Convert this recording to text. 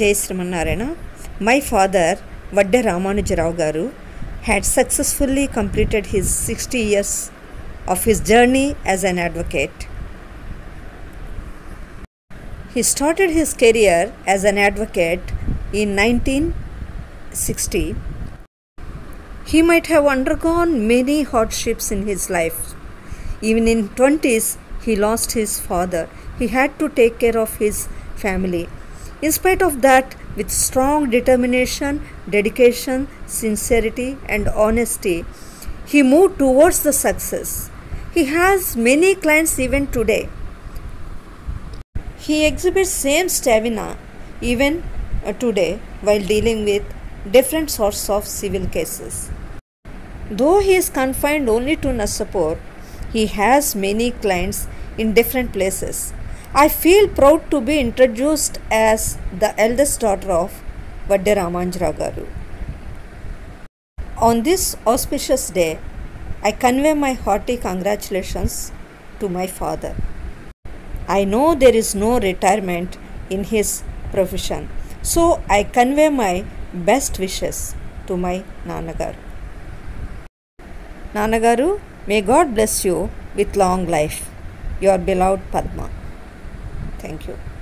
జై Srimannarayana my father Vadde Ramanujarao గారు had successfully completed his 60 years of his journey as an advocate. He started his career as an advocate in 1960. He might have undergone many hardships in his life. Even in 20s, he lost his father. He had to take care of his family. in spite of that, with strong determination, dedication, sincerity, and honesty, he moved towards the success. He has many clients even today. He exhibits same stamina even uh, today while dealing with different sorts of civil cases. Though he is confined only to Narsapur, he has many clients in different places. I feel proud to be introduced as the eldest daughter of Vadde Ramanujarao Garu. On this auspicious day, I convey my hearty congratulations to my father. I know there is no retirement in his profession, so I convey my best wishes to my Nanagaru. Nanagaru, may God bless you with long life. Your beloved Padma. Thank you.